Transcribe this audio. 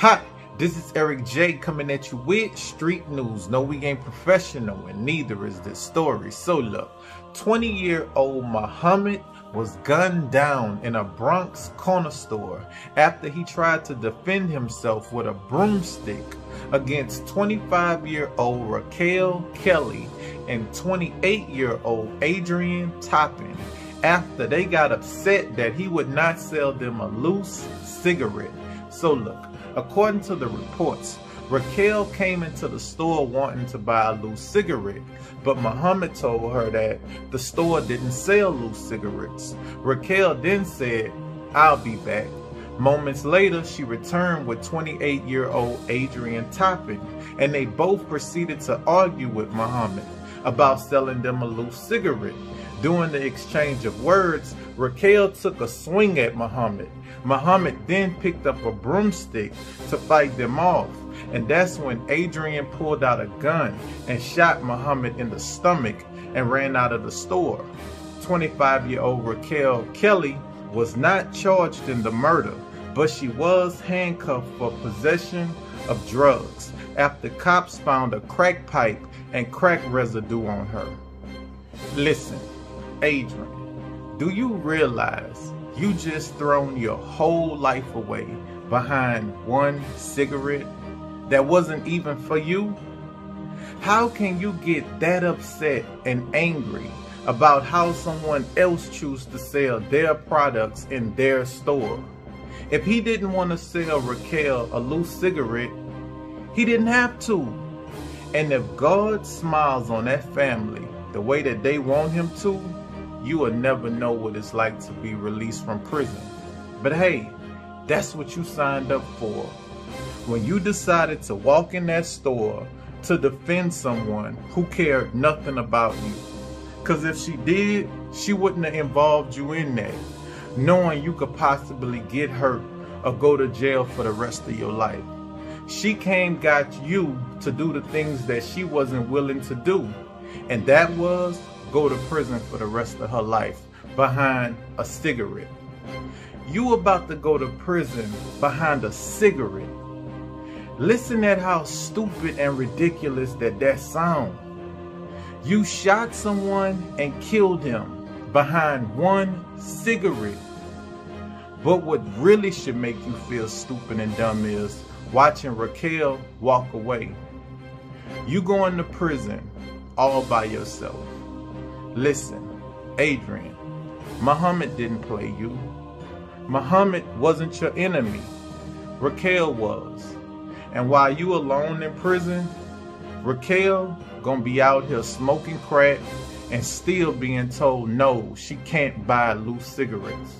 Hi, this is Eric J coming at you with street news. No, we ain't professional, and neither is this story. So, look 20 year old Mohammed was gunned down in a Bronx corner store after he tried to defend himself with a broomstick against 25 year old Raquel Kelly and 28 year old Adrian Topping after they got upset that he would not sell them a loose cigarette. So, look. According to the reports, Raquel came into the store wanting to buy a loose cigarette, but Mohammed told her that the store didn't sell loose cigarettes. Raquel then said, I'll be back. Moments later, she returned with 28-year-old Adrian Topping, and they both proceeded to argue with Mohammed about selling them a loose cigarette. During the exchange of words, Raquel took a swing at Mohammed. Mohammed then picked up a broomstick to fight them off. And that's when Adrian pulled out a gun and shot Mohammed in the stomach and ran out of the store. 25-year-old Raquel Kelly was not charged in the murder, but she was handcuffed for possession of drugs after cops found a crack pipe and crack residue on her. Listen, Adrian, do you realize you just thrown your whole life away behind one cigarette that wasn't even for you? How can you get that upset and angry about how someone else choose to sell their products in their store? If he didn't want to sell Raquel a loose cigarette, he didn't have to. And if God smiles on that family the way that they want him to, you will never know what it's like to be released from prison. But hey, that's what you signed up for. When you decided to walk in that store to defend someone who cared nothing about you. Because if she did, she wouldn't have involved you in that, knowing you could possibly get hurt or go to jail for the rest of your life. She came got you to do the things that she wasn't willing to do. And that was go to prison for the rest of her life behind a cigarette. You about to go to prison behind a cigarette. Listen at how stupid and ridiculous that that sound. You shot someone and killed him behind one cigarette. But what really should make you feel stupid and dumb is watching Raquel walk away. You going to prison all by yourself. Listen, Adrian, Mohammed didn't play you. Mohammed wasn't your enemy. Raquel was. And while you alone in prison, Raquel gonna be out here smoking crack and still being told no, she can't buy loose cigarettes.